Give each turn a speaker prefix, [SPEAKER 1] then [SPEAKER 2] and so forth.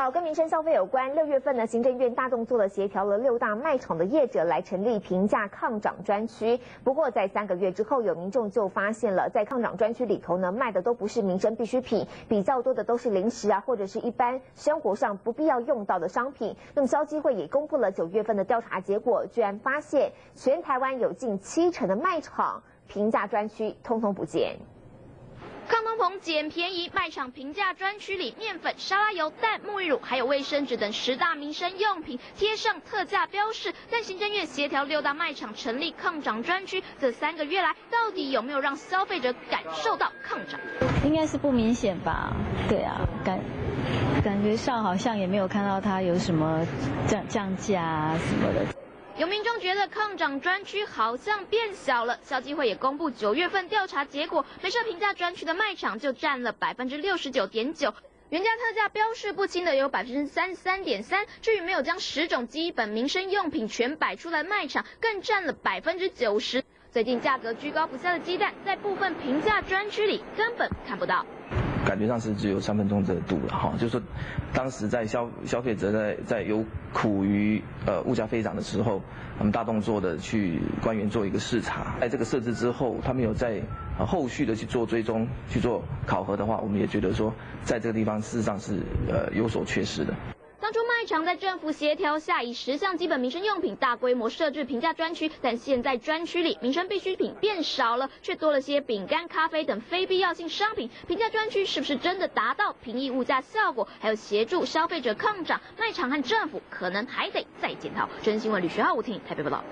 [SPEAKER 1] 好，跟民生消费有关。六月份呢，行政院大动作的协调了六大卖场的业者来成立平价抗涨专区。不过，在三个月之后，有民众就发现了，在抗涨专区里头呢，卖的都不是民生必需品，比较多的都是零食啊，或者是一般生活上不必要用到的商品。那么，消基会也公布了九月份的调查结果，居然发现全台湾有近七成的卖场平价专区通通不见。
[SPEAKER 2] 抗通膨捡便宜，卖场平价专区里，面粉、沙拉油、蛋、沐浴乳，还有卫生纸等十大民生用品贴上特价标示。但行政院协调六大卖场成立抗涨专区，这三个月来，到底有没有让消费者感受到抗涨？
[SPEAKER 3] 应该是不明显吧？对啊，感感觉上好像也没有看到它有什么降降价啊什么的。
[SPEAKER 2] 有民众觉得抗涨专区好像变小了，消基会也公布九月份调查结果，没设评价专区的卖场就占了百分之六十九点九，原价特价标示不清的有百分之三十三点三，至于没有将十种基本民生用品全摆出来卖场，更占了百分之九十。最近价格居高不下的鸡蛋，在部分平价专区里根本看不到。
[SPEAKER 4] 感觉上是只有三分钟热度了哈，就是说，当时在消消费者在在有苦于呃物价飞涨的时候，我们大动作的去官员做一个视察，在这个设置之后，他们有在后续的去做追踪、去做考核的话，我们也觉得说，在这个地方事实上是呃有所缺失的。
[SPEAKER 2] 当初卖场在政府协调下，以十项基本民生用品大规模设置平价专区，但现在专区里民生必需品变少了，却多了些饼干、咖啡等非必要性商品。平价专区是不是真的达到平抑物价效果，还有协助消费者抗涨？卖场和政府可能还得再检讨。真新文吕学浩、吴婷台北报道。